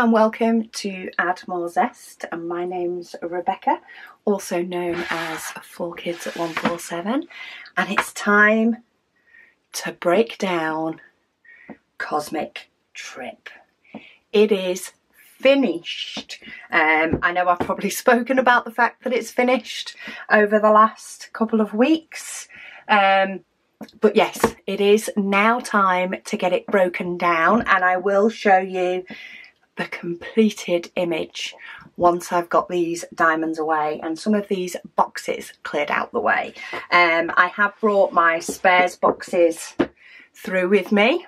and welcome to Add More Zest and my name's Rebecca, also known as Four Kids at 147 and it's time to break down Cosmic Trip. It is finished. Um, I know I've probably spoken about the fact that it's finished over the last couple of weeks. Um, but yes, it is now time to get it broken down and I will show you the completed image once I've got these diamonds away and some of these boxes cleared out the way. Um, I have brought my spares boxes through with me.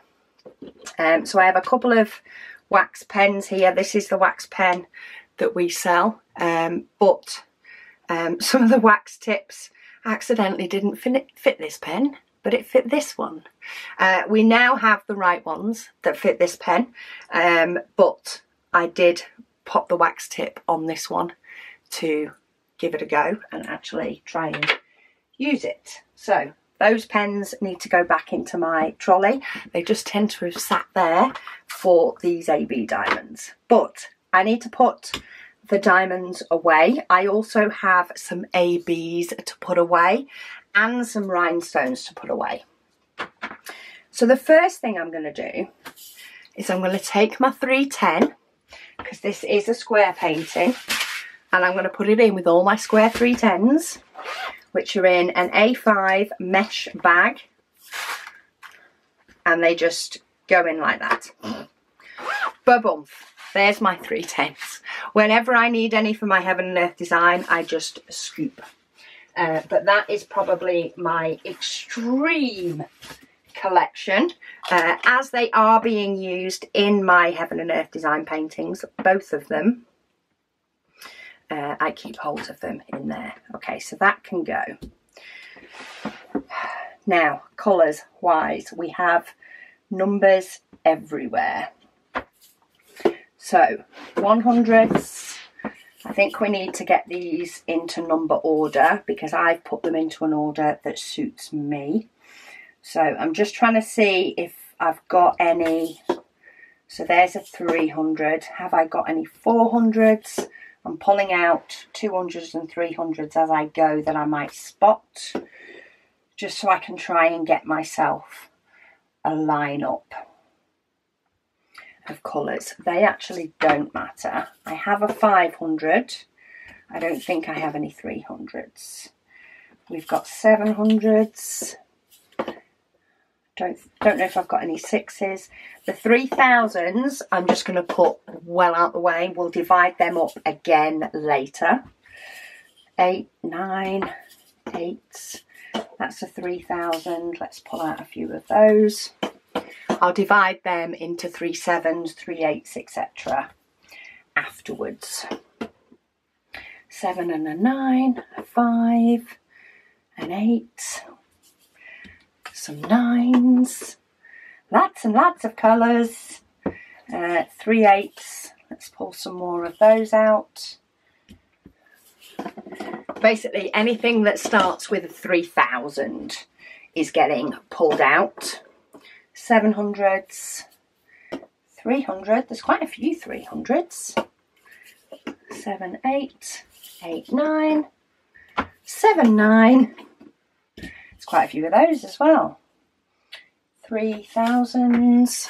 Um, so I have a couple of wax pens here. This is the wax pen that we sell. Um, but um, some of the wax tips accidentally didn't fit, fit this pen but it fit this one. Uh, we now have the right ones that fit this pen, um, but I did pop the wax tip on this one to give it a go and actually try and use it. So those pens need to go back into my trolley. They just tend to have sat there for these AB diamonds. But I need to put the diamonds away. I also have some ABs to put away and some rhinestones to put away. So the first thing I'm going to do is I'm going to take my 310 because this is a square painting and I'm going to put it in with all my square 310s which are in an A5 mesh bag and they just go in like that. Ba-boom. There's my 310s. Whenever I need any for my Heaven and Earth design, I just scoop. Uh, but that is probably my extreme collection uh, as they are being used in my Heaven and Earth design paintings, both of them. Uh, I keep hold of them in there. Okay, so that can go. Now, colours wise, we have numbers everywhere. So, 100s, I think we need to get these into number order because I've put them into an order that suits me. So I'm just trying to see if I've got any. So there's a 300. Have I got any 400s? I'm pulling out 200s and 300s as I go that I might spot. Just so I can try and get myself a lineup of colours. They actually don't matter. I have a 500. I don't think I have any 300s. We've got 700s. Don't, don't know if I've got any sixes. The 3000s, I'm just going to put well out the way. We'll divide them up again later. Eight, nine, eight. That's a 3000. Let's pull out a few of those. I'll divide them into three sevens, three eights, etc. afterwards. Seven and a nine, a five, an eight, some nines, lots and lots of colours, uh, three eights. Let's pull some more of those out. Basically, anything that starts with 3000 is getting pulled out. 700s, 300, there's quite a few 300s, 7, 8, 8, 9, 7, 9, there's quite a few of those as well, 3000s,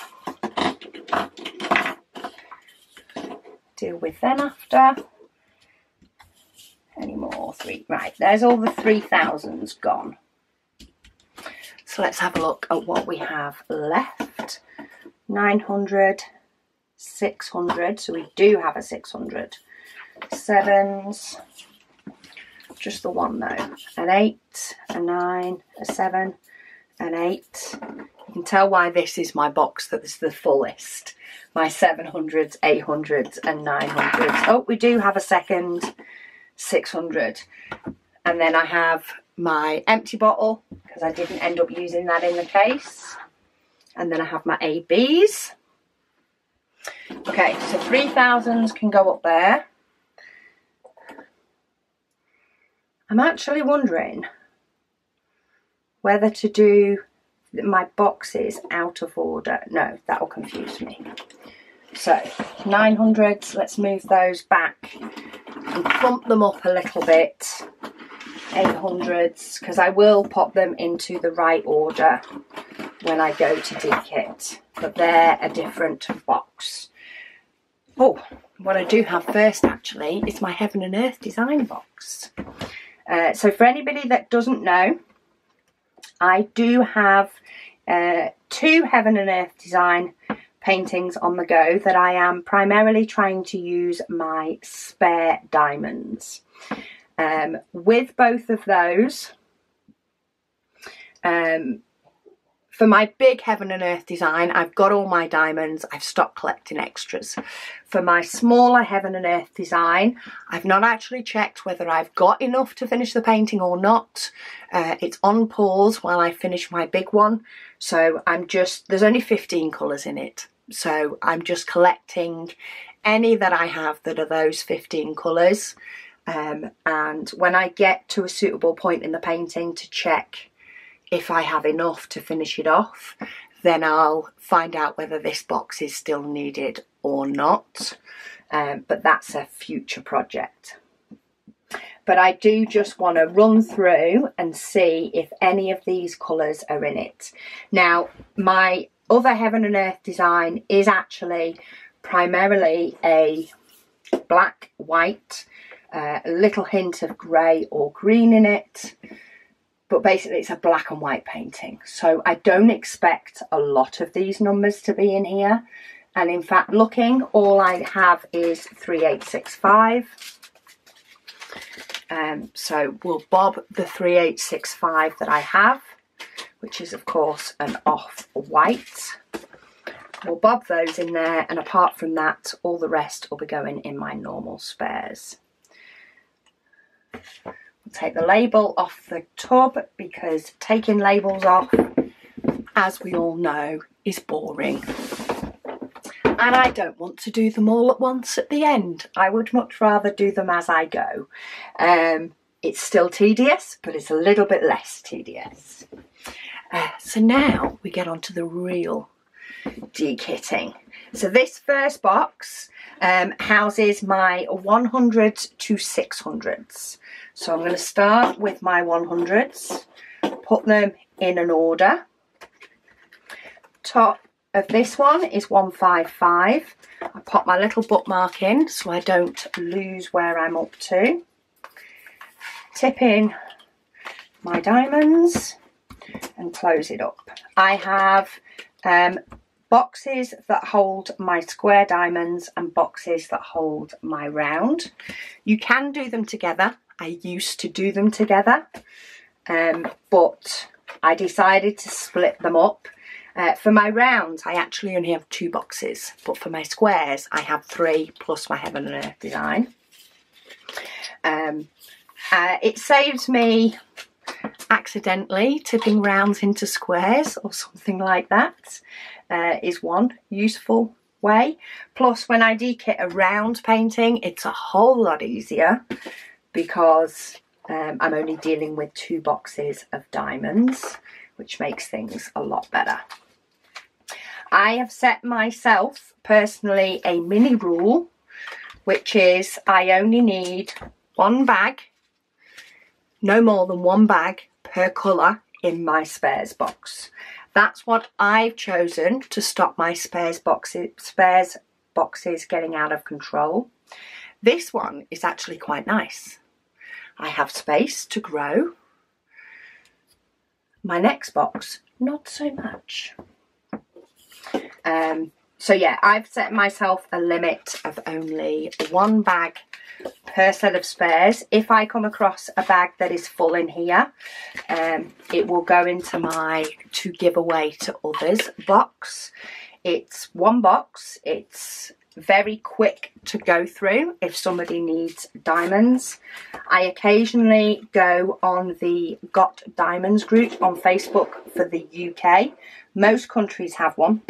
deal with them after, any more, three, right, there's all the 3000s gone. So let's have a look at what we have left. 900, 600, so we do have a 600. Sevens, just the one though. An 8, a 9, a 7, an 8. You can tell why this is my box that is the fullest. My 700s, 800s and 900s. Oh, we do have a second 600. And then I have my empty bottle because I didn't end up using that in the case. And then I have my ABs. Okay, so 3000s can go up there. I'm actually wondering whether to do my boxes out of order. No, that'll confuse me. So 900s, let's move those back and plump them up a little bit. 800s, because I will pop them into the right order when I go to dekit, but they're a different box. Oh, what I do have first actually is my Heaven and Earth design box. Uh, so for anybody that doesn't know, I do have uh, two Heaven and Earth design paintings on the go that I am primarily trying to use my spare diamonds. Um, with both of those, um, for my big Heaven and Earth design, I've got all my diamonds. I've stopped collecting extras. For my smaller Heaven and Earth design, I've not actually checked whether I've got enough to finish the painting or not. Uh, it's on pause while I finish my big one. So I'm just, there's only 15 colours in it. So I'm just collecting any that I have that are those 15 colours. Um, and when I get to a suitable point in the painting to check if I have enough to finish it off, then I'll find out whether this box is still needed or not. Um, but that's a future project. But I do just want to run through and see if any of these colours are in it. Now, my other Heaven and Earth design is actually primarily a black, white, uh, a little hint of grey or green in it. But basically it's a black and white painting. So I don't expect a lot of these numbers to be in here. And in fact, looking, all I have is 3865. Um, so we'll bob the 3865 that I have which is of course an off-white. We'll bob those in there and apart from that all the rest will be going in my normal spares. We'll take the label off the tub because taking labels off, as we all know, is boring. And I don't want to do them all at once at the end. I would much rather do them as I go. Um, it's still tedious, but it's a little bit less tedious. Uh, so now we get on to the real dekitting. So this first box um, houses my 100s to 600s. So I'm going to start with my 100s, put them in an order. Top of this one is 155. I pop my little bookmark in so I don't lose where I'm up to. Tip in my diamonds and close it up. I have um, boxes that hold my square diamonds and boxes that hold my round. You can do them together. I used to do them together, um, but I decided to split them up. Uh, for my rounds, I actually only have two boxes, but for my squares, I have three plus my Heaven and Earth design. Um, uh, it saves me accidentally tipping rounds into squares or something like that uh, is one useful way. Plus when I dekit a round painting it's a whole lot easier because um, I'm only dealing with two boxes of diamonds which makes things a lot better. I have set myself personally a mini rule which is I only need one bag no more than one bag per colour in my spares box. That's what I've chosen to stop my spares boxes, spares boxes getting out of control. This one is actually quite nice. I have space to grow. My next box, not so much. Um, so yeah, I've set myself a limit of only one bag per set of spares. If I come across a bag that is full in here, um, it will go into my to give away to others box. It's one box. It's very quick to go through if somebody needs diamonds. I occasionally go on the Got Diamonds group on Facebook for the UK. Most countries have one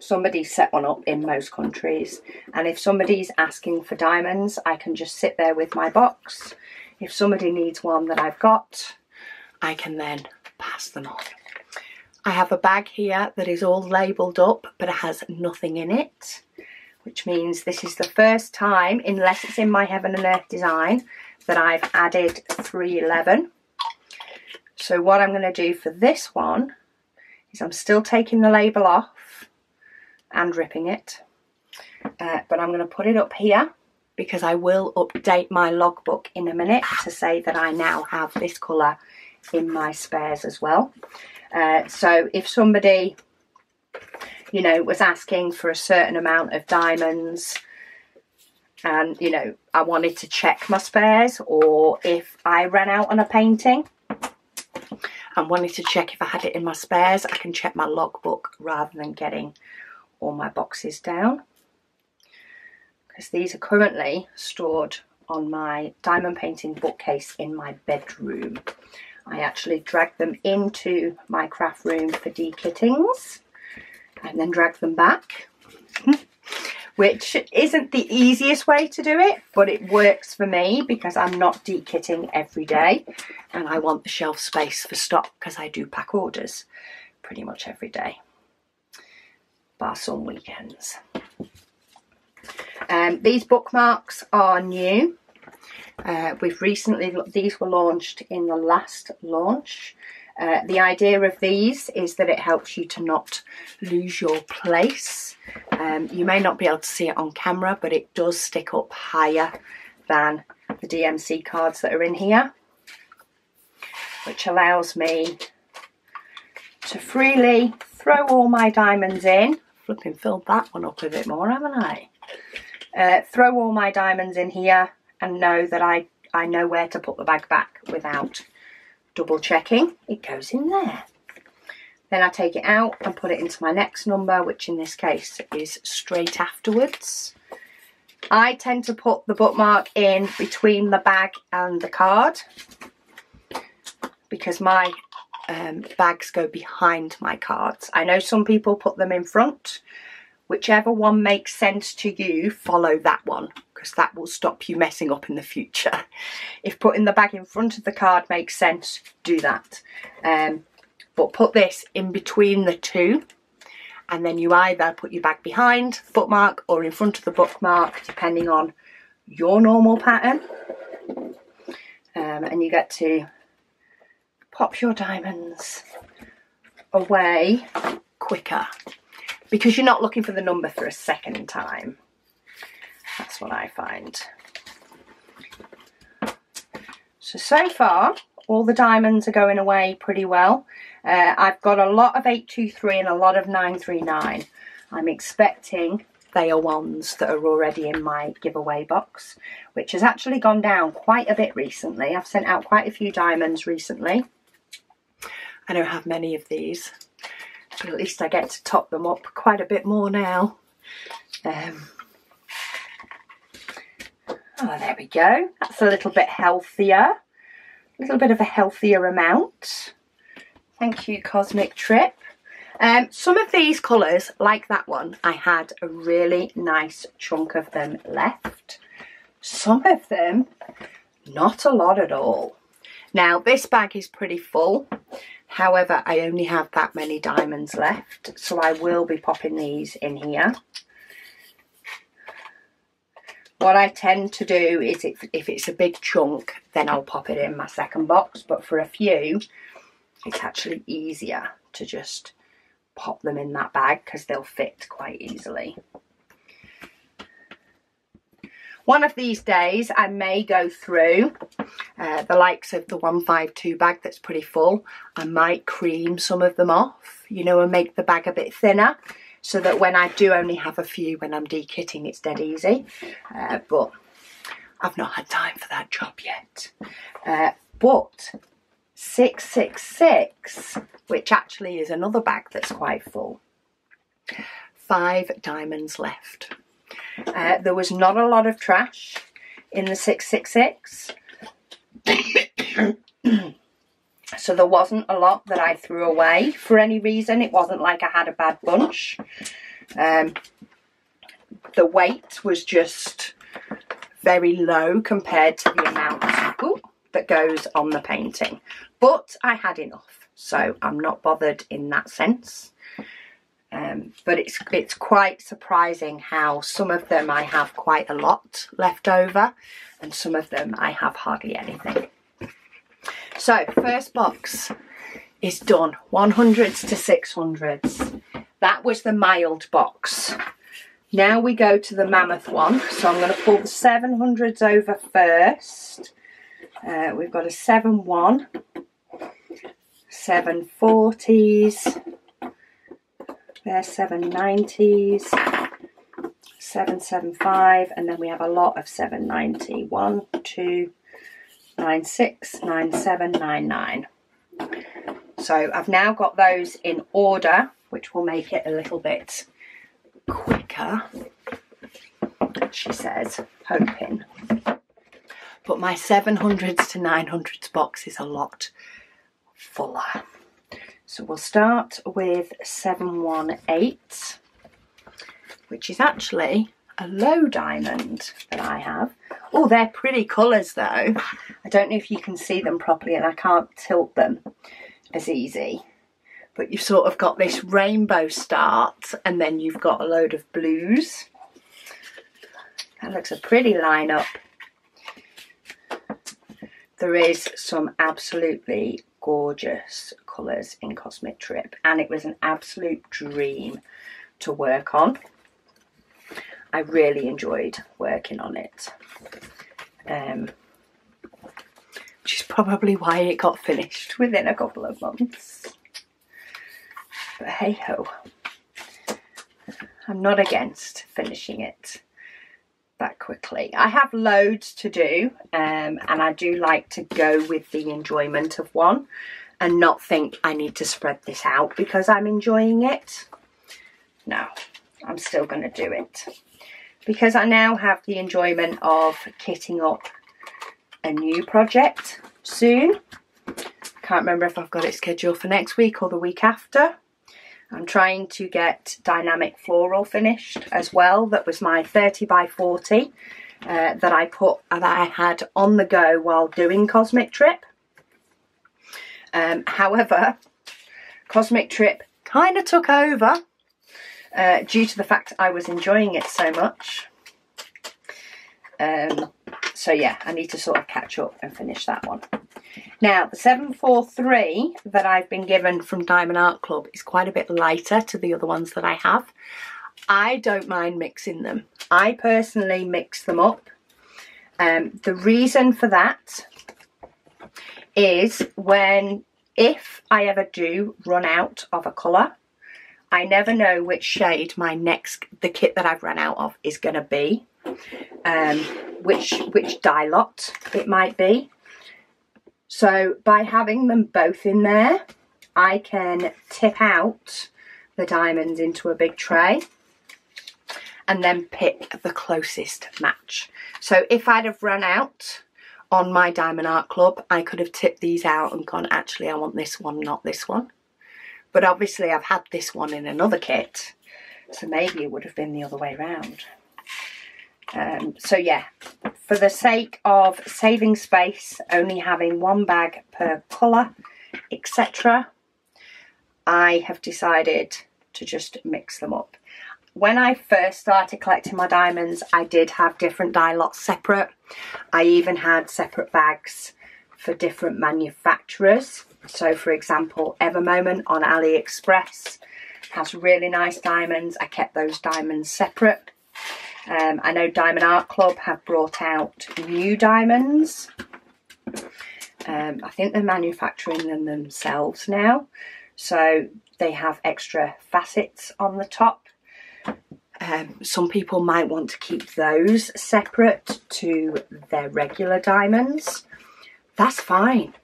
somebody set one up in most countries. And if somebody's asking for diamonds I can just sit there with my box. If somebody needs one that I've got I can then pass them on. I have a bag here that is all labelled up but it has nothing in it which means this is the first time, unless it's in my Heaven and Earth design, that I've added 311. So what I'm going to do for this one is I'm still taking the label off and ripping it. Uh, but I'm going to put it up here because I will update my logbook in a minute to say that I now have this colour in my spares as well. Uh, so if somebody, you know, was asking for a certain amount of diamonds and, you know, I wanted to check my spares or if I ran out on a painting and wanted to check if I had it in my spares, I can check my logbook rather than getting all my boxes down. Because these are currently stored on my diamond painting bookcase in my bedroom. I actually dragged them into my craft room for dekittings and then drag them back which isn't the easiest way to do it but it works for me because I'm not dekitting every day and I want the shelf space for stock because I do pack orders pretty much every day bar some weekends um, these bookmarks are new uh, we've recently, these were launched in the last launch. Uh, the idea of these is that it helps you to not lose your place. Um, you may not be able to see it on camera, but it does stick up higher than the DMC cards that are in here, which allows me to freely throw all my diamonds in. Flipping filled that one up a bit more, haven't I? Uh, throw all my diamonds in here and know that I, I know where to put the bag back without double checking. It goes in there. Then I take it out and put it into my next number, which in this case is straight afterwards. I tend to put the bookmark in between the bag and the card because my um, bags go behind my cards. I know some people put them in front. Whichever one makes sense to you, follow that one because that will stop you messing up in the future. If putting the bag in front of the card makes sense, do that. Um, but put this in between the two and then you either put your bag behind the bookmark or in front of the bookmark depending on your normal pattern. Um, and you get to pop your diamonds away quicker because you're not looking for the number for a second time. That's what I find. So, so far, all the diamonds are going away pretty well. Uh, I've got a lot of 823 and a lot of 939. I'm expecting they are ones that are already in my giveaway box, which has actually gone down quite a bit recently. I've sent out quite a few diamonds recently. I don't have many of these, but at least I get to top them up quite a bit more now. Um, Oh, there we go. That's a little bit healthier. A little bit of a healthier amount. Thank you, Cosmic Trip. Um, some of these colours, like that one, I had a really nice chunk of them left. Some of them, not a lot at all. Now, this bag is pretty full. However, I only have that many diamonds left, so I will be popping these in here. What I tend to do is if, if it's a big chunk, then I'll pop it in my second box. But for a few, it's actually easier to just pop them in that bag because they'll fit quite easily. One of these days I may go through uh, the likes of the 152 bag that's pretty full. I might cream some of them off, you know, and make the bag a bit thinner so that when I do only have a few when I'm dekitting it's dead easy. Uh, but I've not had time for that job yet. Uh, but 666 which actually is another bag that's quite full. Five diamonds left uh, there was not a lot of trash in the 666 So there wasn't a lot that I threw away for any reason. It wasn't like I had a bad bunch. Um, the weight was just very low compared to the amount ooh, that goes on the painting. But I had enough, so I'm not bothered in that sense. Um, but it's it's quite surprising how some of them I have quite a lot left over and some of them I have hardly anything. So first box is done 100s to 600s. That was the mild box. Now we go to the mammoth one. So I'm going to pull the 700s over first. Uh, we've got a 7-1, 740s, there's 790s, 775, and then we have a lot of 790. 1, 2, 96, 97, 99. So I've now got those in order, which will make it a little bit quicker, she says, hoping. But my 700s to 900s box is a lot fuller. So we'll start with 718, which is actually a low diamond that I have. Oh, they're pretty colours though. I don't know if you can see them properly and I can't tilt them as easy. But you've sort of got this rainbow start and then you've got a load of blues. That looks a pretty lineup. There is some absolutely gorgeous colours in Cosmic Trip and it was an absolute dream to work on. I really enjoyed working on it. Um, which is probably why it got finished within a couple of months. But hey ho, I'm not against finishing it that quickly. I have loads to do um, and I do like to go with the enjoyment of one and not think I need to spread this out because I'm enjoying it. No, I'm still going to do it because I now have the enjoyment of kitting up a new project soon. Can't remember if I've got it scheduled for next week or the week after. I'm trying to get Dynamic Floral finished as well. That was my 30 by 40 uh, that I put that I had on the go while doing Cosmic Trip. Um, however, Cosmic Trip kind of took over uh, due to the fact I was enjoying it so much. Um, so yeah, I need to sort of catch up and finish that one. Now, the 743 that I've been given from Diamond Art Club is quite a bit lighter to the other ones that I have. I don't mind mixing them. I personally mix them up. Um, the reason for that is when, if I ever do run out of a colour, I never know which shade my next, the kit that I've run out of is going to be. Um, which, which dye lot it might be. So by having them both in there, I can tip out the diamonds into a big tray and then pick the closest match. So if I'd have run out on my Diamond Art Club, I could have tipped these out and gone, actually, I want this one, not this one. But obviously I've had this one in another kit, so maybe it would have been the other way around. Um, so yeah, for the sake of saving space, only having one bag per colour, etc., I have decided to just mix them up. When I first started collecting my diamonds, I did have different dye lots separate. I even had separate bags for different manufacturers. So for example, Evermoment on AliExpress has really nice diamonds. I kept those diamonds separate. Um, I know Diamond Art Club have brought out new diamonds. Um, I think they're manufacturing them themselves now. So they have extra facets on the top. Um, some people might want to keep those separate to their regular diamonds. That's fine.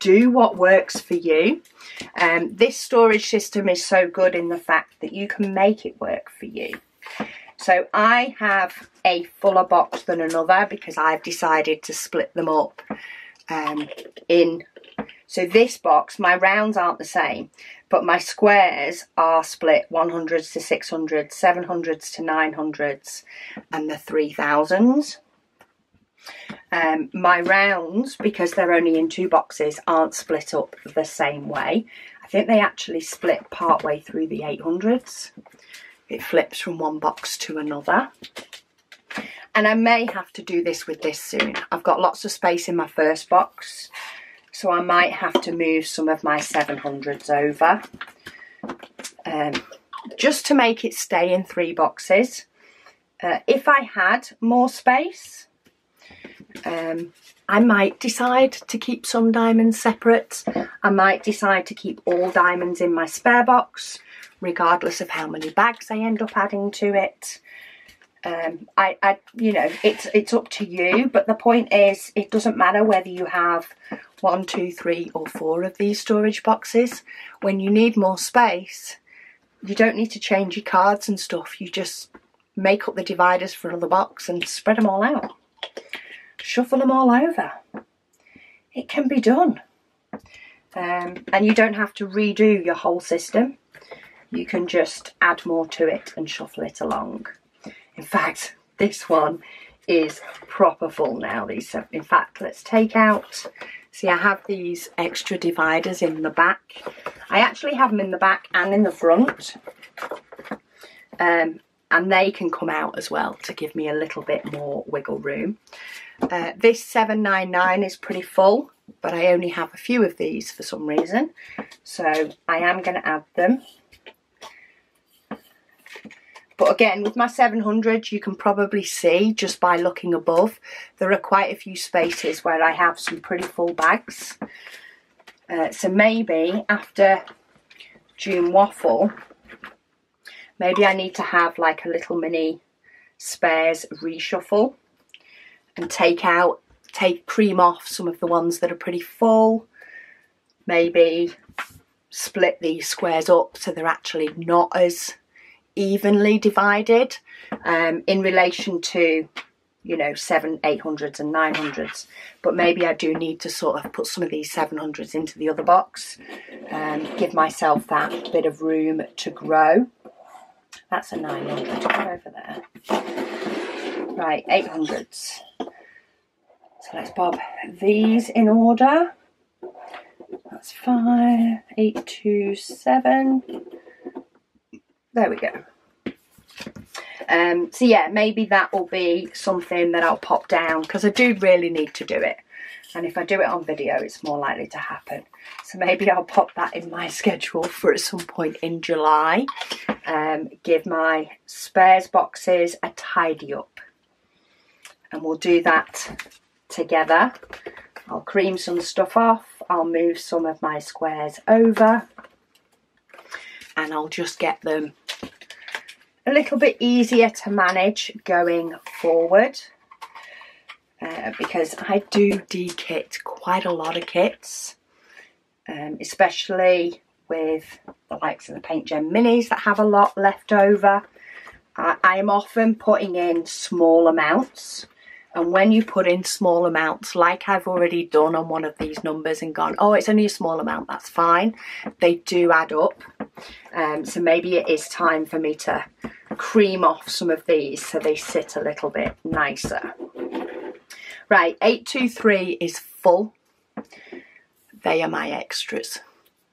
Do what works for you. Um, this storage system is so good in the fact that you can make it work for you. So I have a fuller box than another because I've decided to split them up um, in. So this box, my rounds aren't the same, but my squares are split 100s to 600s, 700s to 900s, and the 3000s. Um, my rounds, because they're only in two boxes, aren't split up the same way. I think they actually split part way through the 800s. It flips from one box to another. And I may have to do this with this soon. I've got lots of space in my first box. So I might have to move some of my 700s over. Um, just to make it stay in three boxes. Uh, if I had more space, um, I might decide to keep some diamonds separate. I might decide to keep all diamonds in my spare box, regardless of how many bags I end up adding to it. Um, I, I, you know, it's it's up to you. But the point is, it doesn't matter whether you have one, two, three, or four of these storage boxes. When you need more space, you don't need to change your cards and stuff. You just make up the dividers for another box and spread them all out. Shuffle them all over. It can be done. Um, and you don't have to redo your whole system. You can just add more to it and shuffle it along. In fact, this one is proper full now. These, in fact, let's take out See, I have these extra dividers in the back. I actually have them in the back and in the front. Um, and they can come out as well to give me a little bit more wiggle room. Uh, this 799 is pretty full, but I only have a few of these for some reason. So I am going to add them. But again, with my 700, you can probably see just by looking above, there are quite a few spaces where I have some pretty full bags. Uh, so maybe after June waffle, maybe I need to have like a little mini spares reshuffle and take out, take cream off some of the ones that are pretty full. Maybe split these squares up so they're actually not as evenly divided. Um, in relation to you know seven 800s and 900s but maybe I do need to sort of put some of these 700s into the other box and give myself that bit of room to grow. That's a 900 over there. Right 800s so let's bob these in order that's five eight two seven there we go. Um, so yeah, maybe that will be something that I'll pop down because I do really need to do it. And if I do it on video, it's more likely to happen. So maybe I'll pop that in my schedule for at some point in July. Um, give my spares boxes a tidy up. And we'll do that together. I'll cream some stuff off. I'll move some of my squares over and I'll just get them a little bit easier to manage going forward uh, because I do de-kit quite a lot of kits um, especially with the likes of the Paint Gem Minis that have a lot left over. I, I'm often putting in small amounts and when you put in small amounts, like I've already done on one of these numbers and gone, oh, it's only a small amount, that's fine. They do add up. Um, so maybe it is time for me to cream off some of these so they sit a little bit nicer. Right, 823 is full. They are my extras.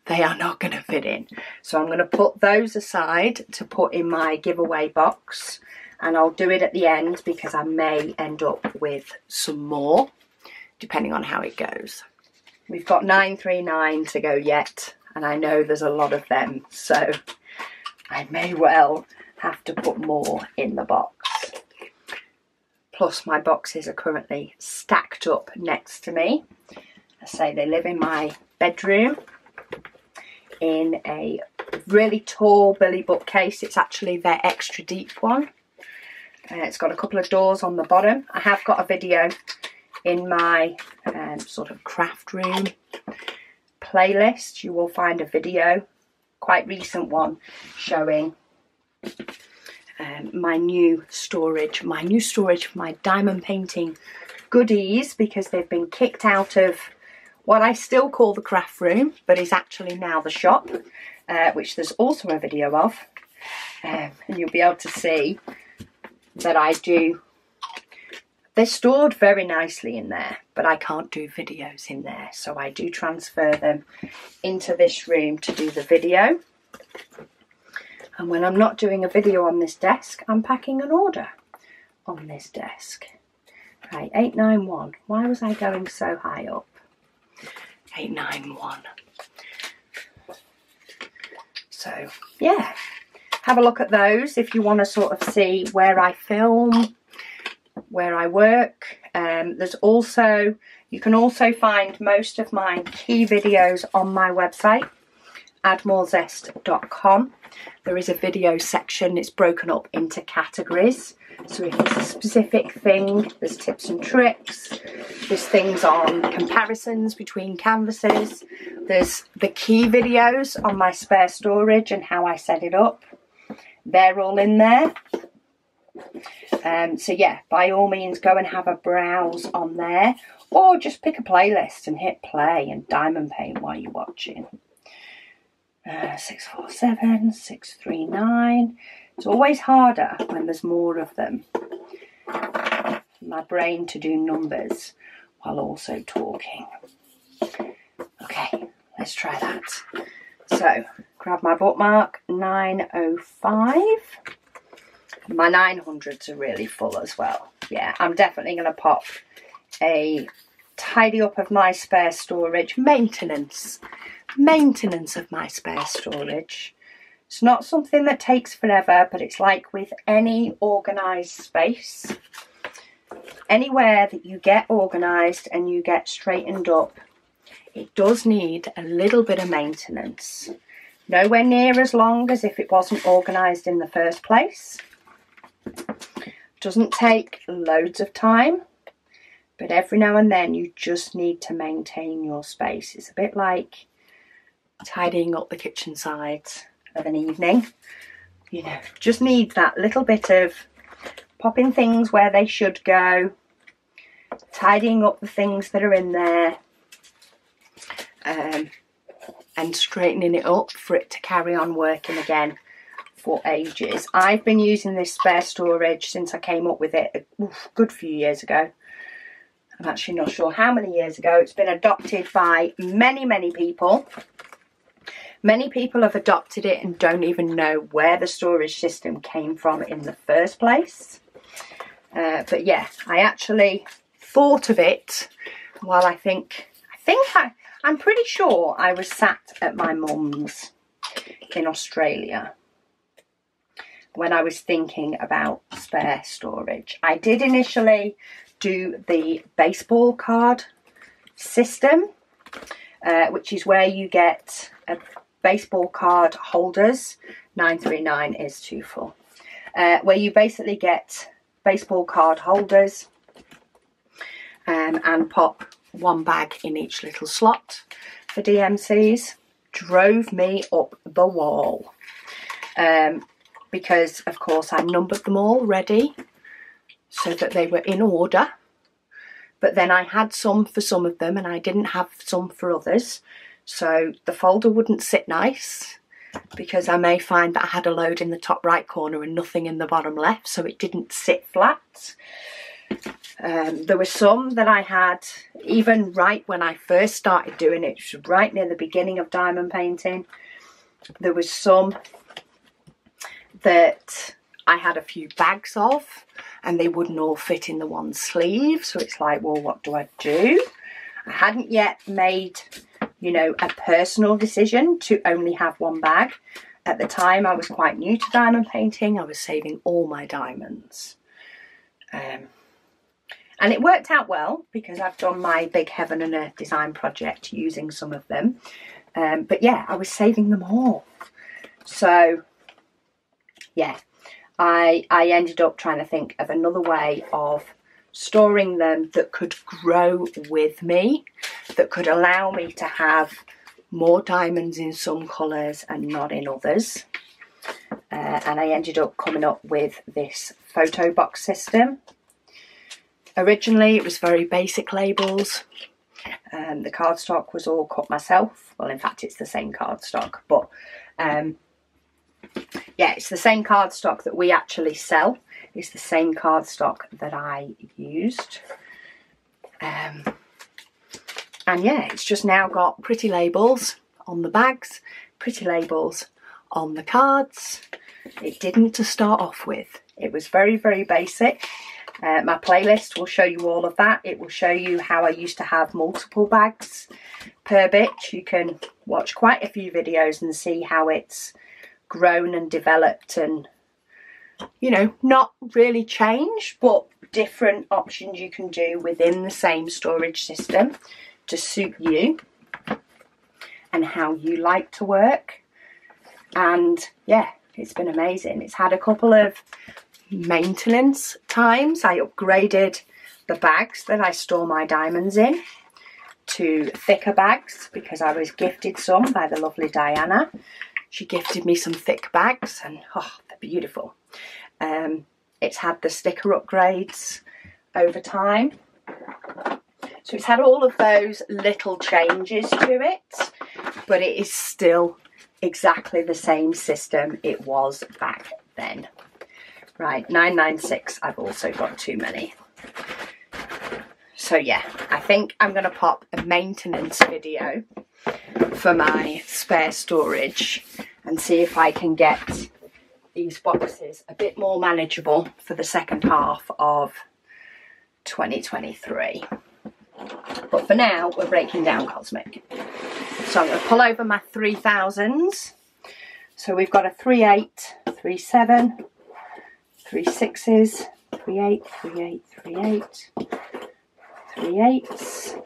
They are not going to fit in. So I'm going to put those aside to put in my giveaway box and I'll do it at the end because I may end up with some more depending on how it goes. We've got 939 to go yet and I know there's a lot of them so I may well have to put more in the box. Plus my boxes are currently stacked up next to me. I say they live in my bedroom in a really tall Billy bookcase. It's actually their extra deep one. Uh, it's got a couple of doors on the bottom. I have got a video in my um, sort of craft room playlist. You will find a video, quite recent one, showing um, my new storage, my new storage for my diamond painting goodies because they've been kicked out of what I still call the craft room, but is actually now the shop, uh, which there's also a video of. Um, and you'll be able to see that I do they're stored very nicely in there, but I can't do videos in there. So I do transfer them into this room to do the video. And when I'm not doing a video on this desk, I'm packing an order on this desk. Right, 891. Why was I going so high up? 891. So, yeah, have a look at those if you want to sort of see where I film, where I work. Um, there's also, you can also find most of my key videos on my website, addmorezest.com. There is a video section, it's broken up into categories. So if it's a specific thing, there's tips and tricks, there's things on comparisons between canvases, there's the key videos on my spare storage and how I set it up. They're all in there. Um, so yeah, by all means go and have a browse on there or just pick a playlist and hit play and diamond paint while you're watching. Uh, 647, 639. It's always harder when there's more of them. My brain to do numbers while also talking. Okay, let's try that. So, grab my bookmark, 905. My 900s are really full as well. Yeah, I'm definitely going to pop a tidy up of my spare storage. Maintenance. Maintenance of my spare storage. It's not something that takes forever, but it's like with any organised space. Anywhere that you get organised and you get straightened up, it does need a little bit of maintenance. Nowhere near as long as if it wasn't organised in the first place. Doesn't take loads of time, but every now and then you just need to maintain your space. It's a bit like tidying up the kitchen sides of an evening. You know, just needs that little bit of popping things where they should go, tidying up the things that are in there, um, and straightening it up for it to carry on working again for ages. I've been using this spare storage since I came up with it a good few years ago. I'm actually not sure how many years ago. It's been adopted by many, many people. Many people have adopted it and don't even know where the storage system came from in the first place. Uh, but yeah, I actually thought of it while I think, I think I, I'm pretty sure I was sat at my mum's in Australia when I was thinking about spare storage. I did initially do the baseball card system, uh, which is where you get a baseball card holders. 939 is too full. Uh, where you basically get baseball card holders um, and pop one bag in each little slot for DMCs. Drove me up the wall. Um, because of course I numbered them all ready so that they were in order but then I had some for some of them and I didn't have some for others so the folder wouldn't sit nice because I may find that I had a load in the top right corner and nothing in the bottom left so it didn't sit flat. Um, there were some that I had even right when I first started doing it, right near the beginning of diamond painting. There was some that I had a few bags of and they wouldn't all fit in the one sleeve. So it's like, well, what do I do? I hadn't yet made, you know, a personal decision to only have one bag. At the time, I was quite new to diamond painting. I was saving all my diamonds. Um, and it worked out well because I've done my big heaven and earth design project using some of them. Um, but yeah, I was saving them all. So yeah, I, I ended up trying to think of another way of storing them that could grow with me, that could allow me to have more diamonds in some colours and not in others. Uh, and I ended up coming up with this photo box system. Originally it was very basic labels. Um, the cardstock was all cut myself. Well, in fact, it's the same cardstock, but um, yeah, it's the same cardstock that we actually sell. It's the same cardstock that I used. Um, and yeah, it's just now got pretty labels on the bags, pretty labels on the cards. It didn't to start off with. It was very, very basic. Uh, my playlist will show you all of that. It will show you how I used to have multiple bags per bit. You can watch quite a few videos and see how it's grown and developed and, you know, not really changed, but different options you can do within the same storage system to suit you and how you like to work. And yeah, it's been amazing. It's had a couple of maintenance times. I upgraded the bags that I store my diamonds in to thicker bags because I was gifted some by the lovely Diana. She gifted me some thick bags and oh, they're beautiful. Um, it's had the sticker upgrades over time so it's had all of those little changes to it, but it is still exactly the same system it was back then. Right, 996, I've also got too many. So yeah, I think I'm going to pop a maintenance video for my spare storage and see if I can get these boxes a bit more manageable for the second half of 2023. But for now, we're breaking down Cosmic. So I'm going to pull over my 3000s. So we've got a 3-8, 3-7, 3 6s, 3 8, 3 8, 3 8, 3 8s,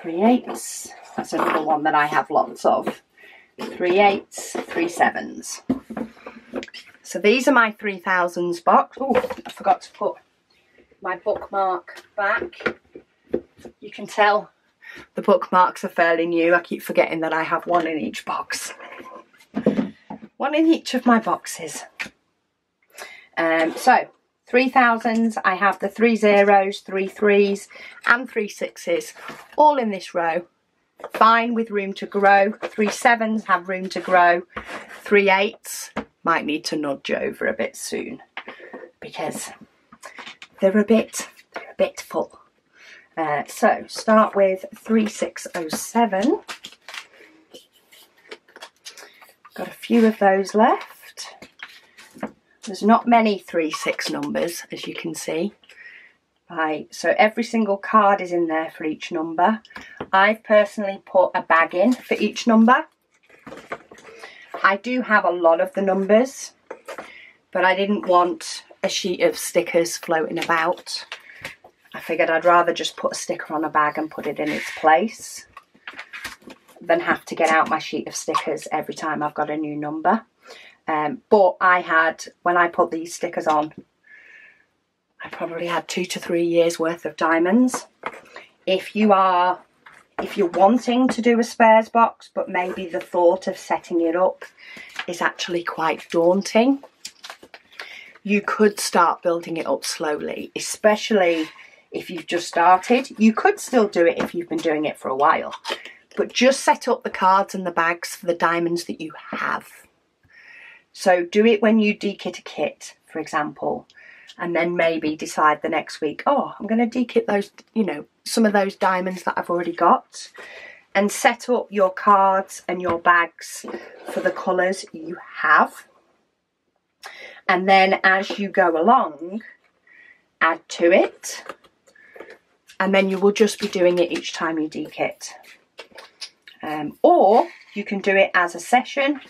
3 8s. That's another one that I have lots of. 3 8s, 3 7s. So these are my 3000s box. Oh, I forgot to put my bookmark back. You can tell the bookmarks are fairly new. I keep forgetting that I have one in each box. One in each of my boxes. Um, so, 3000s, I have the three zeros, three threes and three sixes all in this row. Fine with room to grow. Three sevens have room to grow. Three eights might need to nudge over a bit soon because they're a bit, they're a bit full. Uh, so start with 3607. Got a few of those left. There's not many 3-6 numbers as you can see. Right, so every single card is in there for each number. I've personally put a bag in for each number. I do have a lot of the numbers, but I didn't want a sheet of stickers floating about. I figured I'd rather just put a sticker on a bag and put it in its place than have to get out my sheet of stickers every time I've got a new number. Um, but I had, when I put these stickers on, I probably had two to three years worth of diamonds. If you are, if you're wanting to do a spares box, but maybe the thought of setting it up is actually quite daunting, you could start building it up slowly, especially if you've just started. You could still do it if you've been doing it for a while, but just set up the cards and the bags for the diamonds that you have. So do it when you dekit a kit, for example, and then maybe decide the next week, oh, I'm going to dekit those, you know, some of those diamonds that I've already got and set up your cards and your bags for the colours you have. And then as you go along, add to it and then you will just be doing it each time you dekit. Um, or you can do it as a session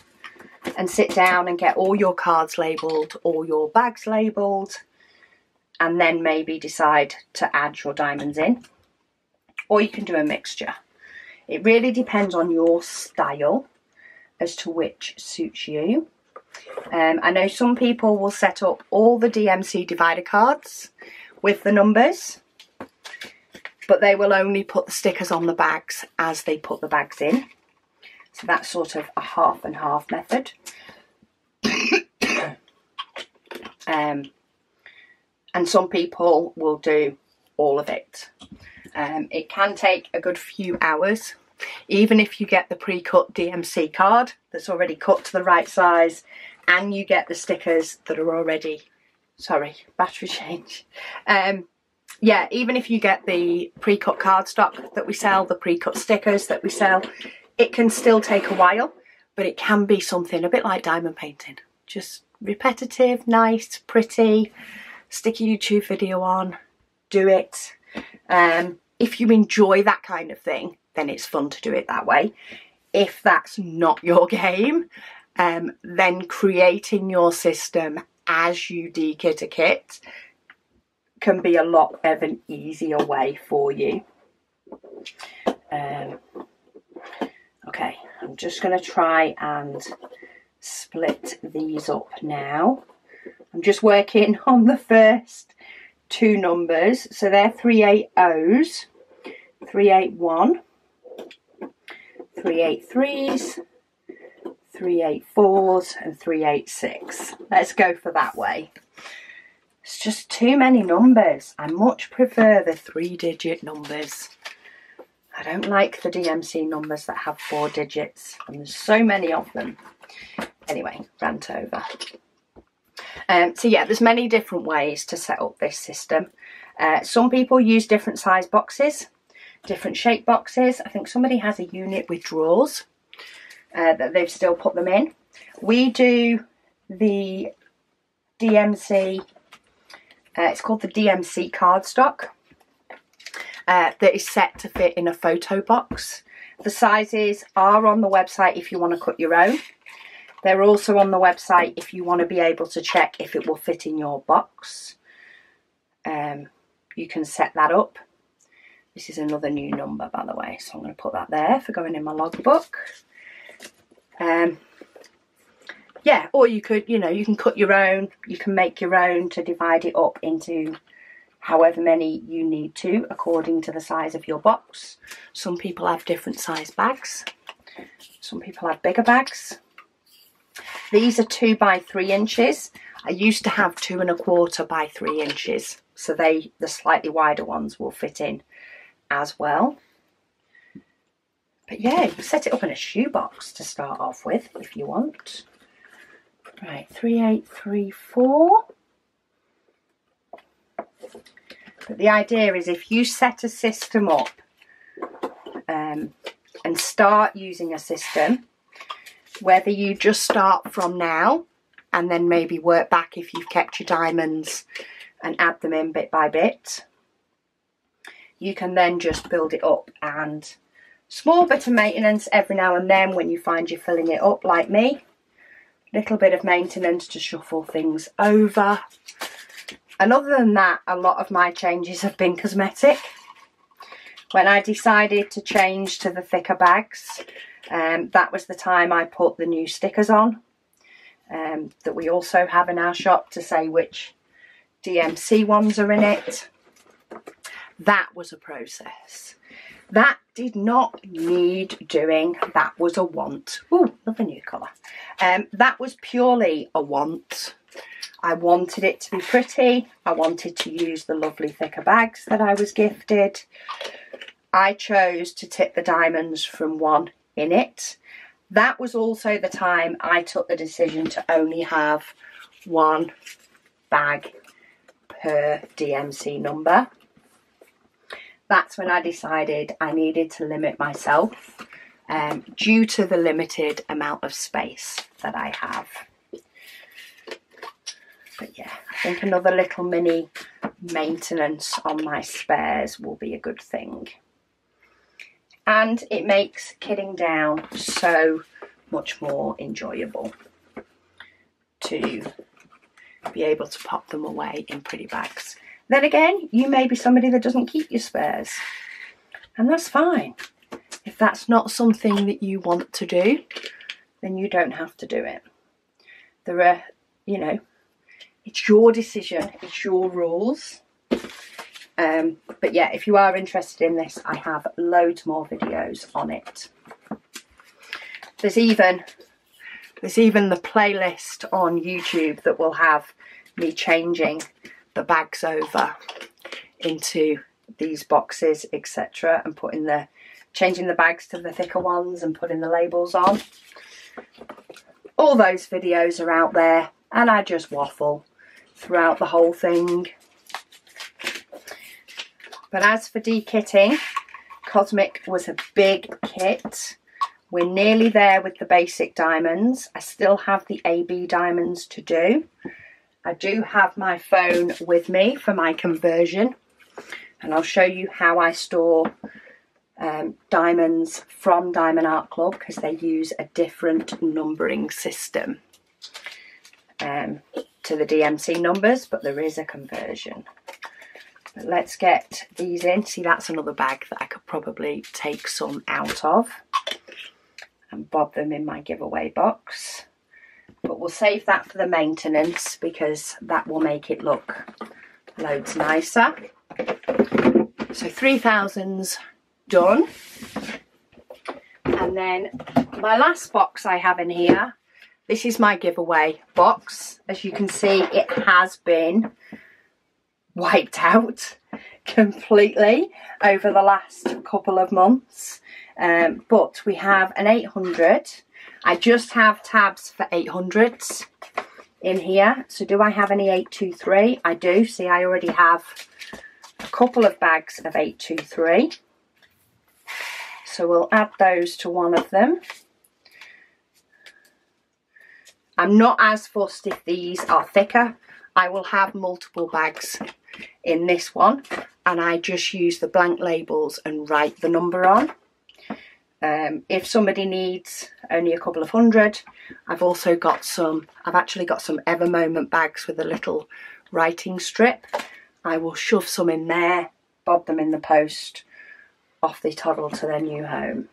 and sit down and get all your cards labelled, all your bags labelled, and then maybe decide to add your diamonds in. Or you can do a mixture. It really depends on your style as to which suits you. Um, I know some people will set up all the DMC divider cards with the numbers but they will only put the stickers on the bags as they put the bags in. So that's sort of a half and half method. um, and some people will do all of it. Um, it can take a good few hours, even if you get the pre-cut DMC card that's already cut to the right size and you get the stickers that are already, sorry, battery change. Um, yeah, even if you get the pre-cut cardstock that we sell, the pre-cut stickers that we sell, it can still take a while, but it can be something a bit like diamond painting. Just repetitive, nice, pretty, stick a YouTube video on, do it. Um, if you enjoy that kind of thing, then it's fun to do it that way. If that's not your game, um, then creating your system as you dekit a kit can be a lot of an easier way for you. Um, okay, I'm just going to try and split these up now. I'm just working on the first two numbers. So they're 380s, 381, 383s, 384s and 386. Let's go for that way. It's just too many numbers. I much prefer the three digit numbers. I don't like the DMC numbers that have four digits and there's so many of them. Anyway, rant over. Um, so yeah, there's many different ways to set up this system. Uh, some people use different size boxes, different shape boxes. I think somebody has a unit with drawers uh, that they've still put them in. We do the DMC, uh, it's called the DMC cardstock, uh, that is set to fit in a photo box. The sizes are on the website if you want to cut your own. They're also on the website if you want to be able to check if it will fit in your box. Um, you can set that up. This is another new number, by the way, so I'm going to put that there for going in my logbook. Um, yeah, or you could, you know, you can cut your own, you can make your own to divide it up into however many you need to according to the size of your box. Some people have different size bags. Some people have bigger bags. These are two by three inches. I used to have two and a quarter by three inches. So they, the slightly wider ones will fit in as well. But yeah, you set it up in a shoebox to start off with if you want. Right, 3834. But the idea is if you set a system up um, and start using a system, whether you just start from now and then maybe work back if you've kept your diamonds and add them in bit by bit, you can then just build it up and small bit of maintenance every now and then when you find you're filling it up like me. Little bit of maintenance to shuffle things over. And other than that, a lot of my changes have been cosmetic. When I decided to change to the thicker bags, um, that was the time I put the new stickers on um, that we also have in our shop to say which DMC ones are in it. That was a process. That did not need doing. That was a want. Oh, love a new colour. Um, that was purely a want. I wanted it to be pretty. I wanted to use the lovely thicker bags that I was gifted. I chose to tip the diamonds from one in it. That was also the time I took the decision to only have one bag per DMC number. That's when I decided I needed to limit myself um, due to the limited amount of space that I have. But yeah, I think another little mini maintenance on my spares will be a good thing and it makes kidding down so much more enjoyable to be able to pop them away in pretty bags. Then again, you may be somebody that doesn't keep your spares, and that's fine. If that's not something that you want to do, then you don't have to do it. There are, you know, it's your decision, it's your rules. Um, but yeah, if you are interested in this, I have loads more videos on it. There's even there's even the playlist on YouTube that will have me changing the bags over into these boxes, etc. and putting the changing the bags to the thicker ones and putting the labels on. all those videos are out there and I just waffle throughout the whole thing. But as for dekitting, Cosmic was a big kit. We're nearly there with the basic diamonds. I still have the AB diamonds to do. I do have my phone with me for my conversion and I'll show you how I store um, diamonds from Diamond Art Club because they use a different numbering system um, to the DMC numbers but there is a conversion. But let's get these in. See that's another bag that I could probably take some out of and bob them in my giveaway box. But we'll save that for the maintenance because that will make it look loads nicer. So 3000's done. And then my last box I have in here, this is my giveaway box. As you can see, it has been wiped out completely over the last couple of months. Um, but we have an 800. I just have tabs for 800s in here. So do I have any 823? I do. See, I already have a couple of bags of 823. So we'll add those to one of them. I'm not as fussed if these are thicker. I will have multiple bags in this one and I just use the blank labels and write the number on. Um, if somebody needs only a couple of hundred, I've also got some, I've actually got some Ever Moment bags with a little writing strip. I will shove some in there, bob them in the post, off they toddle to their new home.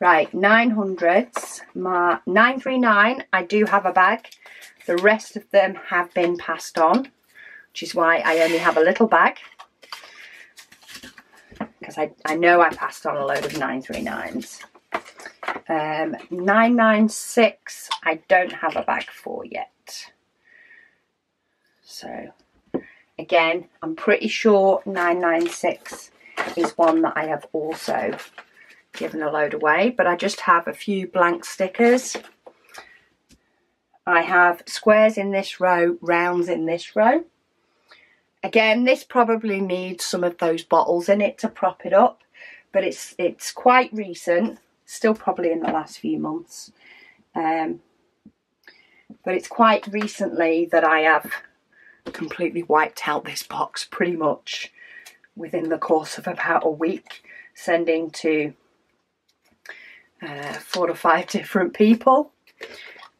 Right, 900s, my 939, I do have a bag. The rest of them have been passed on, which is why I only have a little bag because I, I know I passed on a load of 939s. Um, 996 I don't have a bag for yet. So again, I'm pretty sure 996 is one that I have also given a load away, but I just have a few blank stickers. I have squares in this row, rounds in this row. Again, this probably needs some of those bottles in it to prop it up, but it's it's quite recent, still probably in the last few months. Um, but it's quite recently that I have completely wiped out this box pretty much within the course of about a week, sending to uh, four to five different people.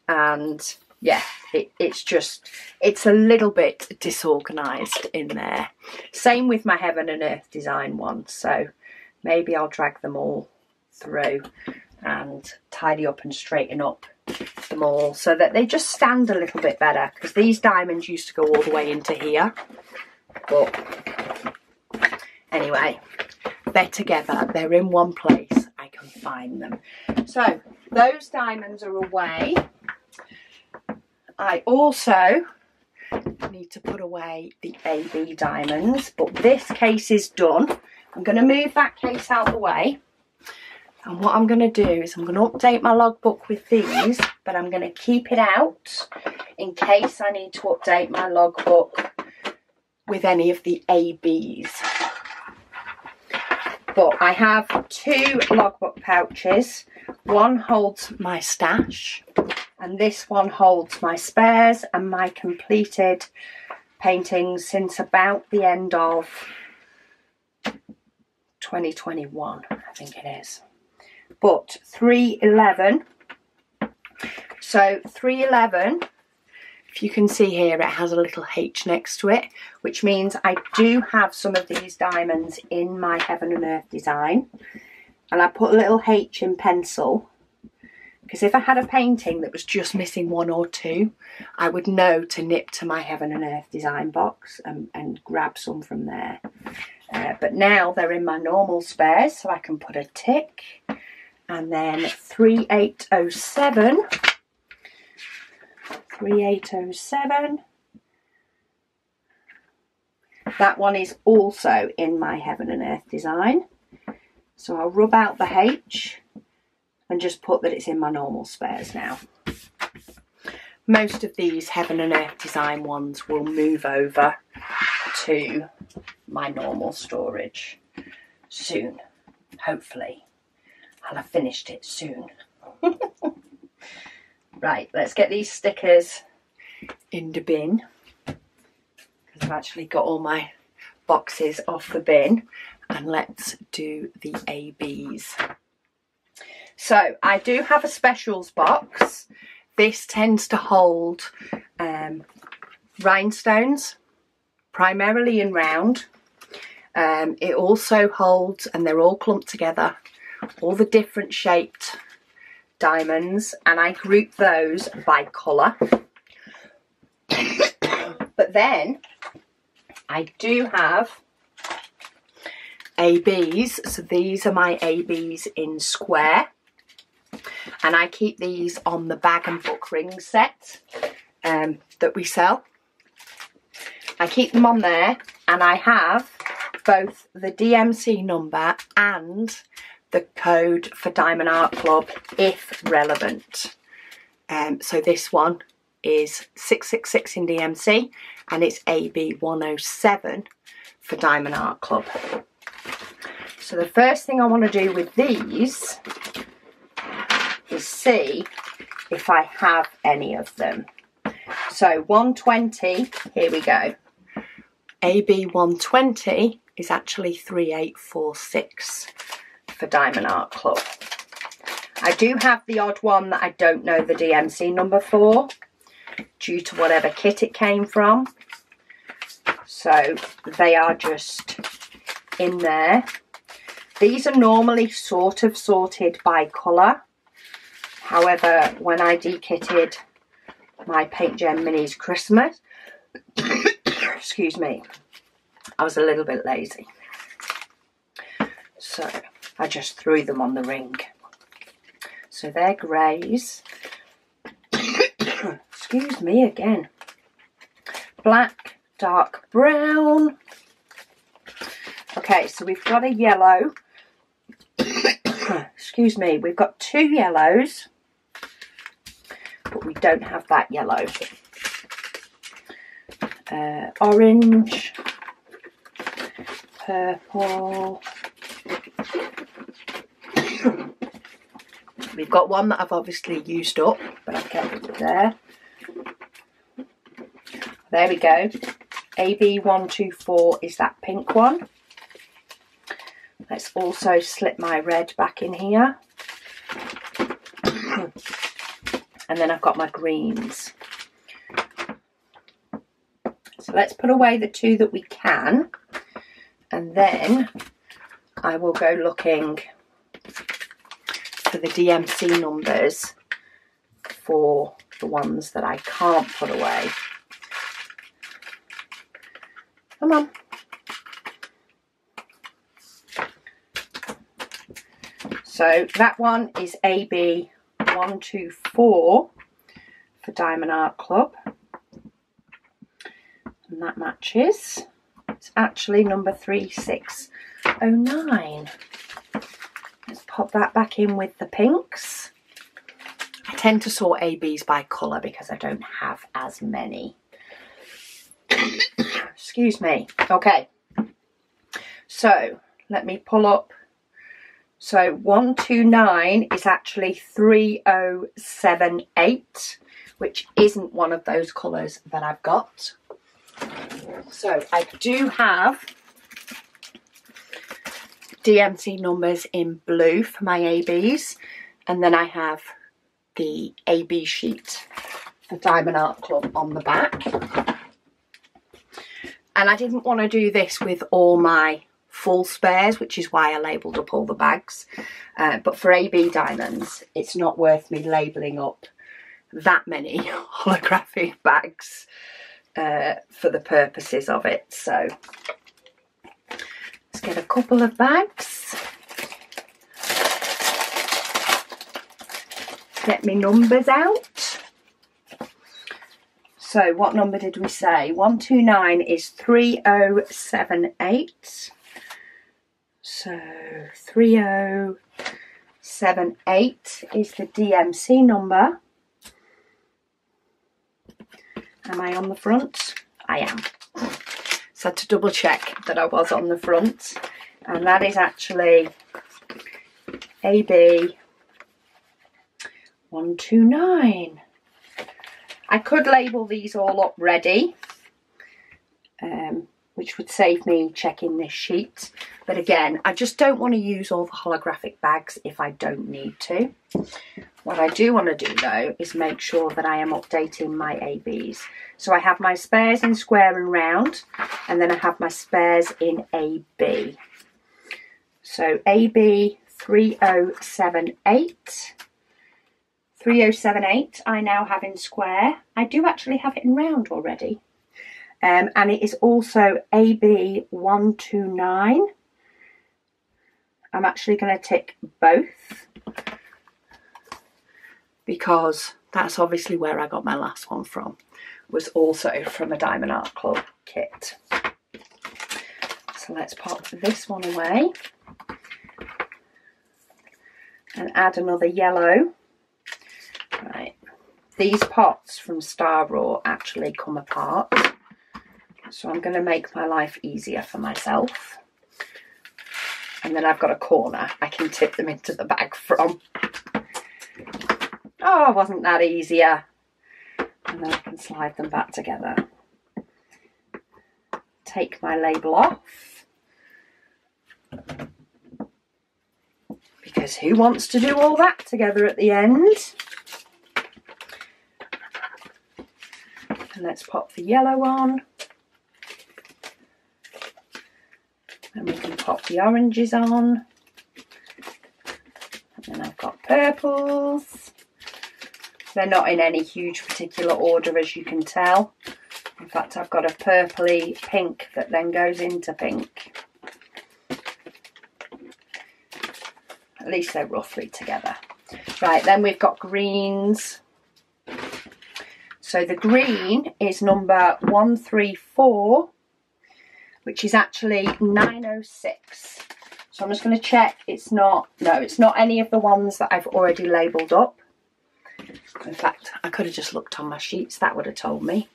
And yeah, it, it's just, it's a little bit disorganised in there. Same with my Heaven and Earth design one, so maybe I'll drag them all through and tidy up and straighten up them all so that they just stand a little bit better. Because these diamonds used to go all the way into here. But anyway they're together. They're in one place find them so those diamonds are away I also need to put away the AB diamonds, but this case is done. I'm going to move that case out of the way. And what I'm going to do is I'm going to update my logbook with these, but I'm going to keep it out in case I need to update my logbook with any of the ABs. But I have two logbook pouches. One holds my stash and this one holds my spares and my completed paintings since about the end of 2021 I think it is but 311 so 311 if you can see here it has a little H next to it which means I do have some of these diamonds in my heaven and earth design and I put a little H in pencil because if I had a painting that was just missing one or two, I would know to nip to my Heaven and Earth design box and, and grab some from there. Uh, but now they're in my normal spares, so I can put a tick. And then 3807. 3807. That one is also in my Heaven and Earth design. So I'll rub out the H and just put that it's in my normal spares now. Most of these Heaven and Earth design ones will move over to my normal storage soon, hopefully. I'll have finished it soon. right, let's get these stickers in the bin because I've actually got all my boxes off the bin and let's do the ABs. So I do have a specials box. This tends to hold um, rhinestones, primarily in round. Um, it also holds, and they're all clumped together, all the different shaped diamonds and I group those by colour. but then I do have ABs. So these are my ABs in square. And I keep these on the bag and book ring set um, that we sell. I keep them on there and I have both the DMC number and the code for Diamond Art Club if relevant. Um, so this one is 666 in DMC and it's AB107 for Diamond Art Club. So the first thing I want to do with these is see if I have any of them. So 120, here we go. AB 120 is actually 3846 for Diamond Art Club. I do have the odd one that I don't know the DMC number for due to whatever kit it came from. So they are just in there. These are normally sort of sorted by colour. However, when I dekitted my Paint Gem Minis Christmas, excuse me, I was a little bit lazy. So I just threw them on the ring. So they're greys. Excuse me again. Black, dark brown. Okay, so we've got a yellow. Excuse me, we've got two yellows. But we don't have that yellow. Uh, orange, purple, We've got one that I've obviously used up, but I've kept it there. There we go. AB124 is that pink one. Let's also slip my red back in here. and then I've got my greens. So let's put away the two that we can. And then I will go looking the DMC numbers for the ones that I can't put away. Come on. So that one is AB124 for Diamond Art Club. And that matches. It's actually number 3609 pop that back in with the pinks. I tend to sort ABs by colour because I don't have as many. Excuse me. Okay. So, let me pull up. So, 129 is actually 3078, which isn't one of those colours that I've got. So, I do have DMC numbers in blue for my ABs and then I have the AB sheet for Diamond Art Club on the back. And I didn't want to do this with all my full spares, which is why I labelled up all the bags. Uh, but for AB diamonds, it's not worth me labelling up that many holographic bags uh, for the purposes of it. So Let's get a couple of bags. Get me numbers out. So what number did we say? 129 is 3078. So 3078. 3078 is the DMC number. Am I on the front? I am. So I had to double check that I was on the front. And that is actually AB 129. I could label these all up ready, um, which would save me checking this sheet. But again, I just don't want to use all the holographic bags if I don't need to. What I do want to do though is make sure that I am updating my ABs. So I have my spares in square and round, and then I have my spares in AB. So AB 3078 3078 I now have in square. I do actually have it in round already. Um, and it is also AB129. I'm actually going to tick both because that's obviously where I got my last one from. Was also from a Diamond Art Club kit. So let's pop this one away and add another yellow Right, these pots from Star Raw actually come apart. So I'm going to make my life easier for myself. And then I've got a corner I can tip them into the bag from. Oh, wasn't that easier? And then I can slide them back together. Take my label off. Because who wants to do all that together at the end? And let's pop the yellow on. And we can pop the oranges on. And then I've got purples. They're not in any huge particular order as you can tell. In fact, I've got a purpley pink that then goes into pink. At least they're roughly together. Right, then we've got greens. So the green is number 134, which is actually 906. So I'm just going to check it's not, no, it's not any of the ones that I've already labelled up. In fact, I could have just looked on my sheets, that would have told me.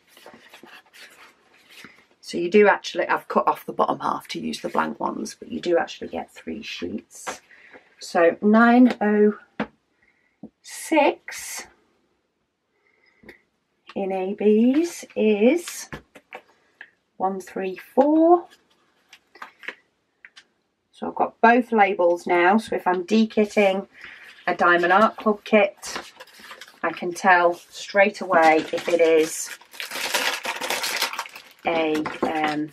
So you do actually, I've cut off the bottom half to use the blank ones, but you do actually get three sheets. So 906 in ABs is 134. So I've got both labels now. So if I'm dekitting a Diamond Art Club kit, I can tell straight away if it is a um,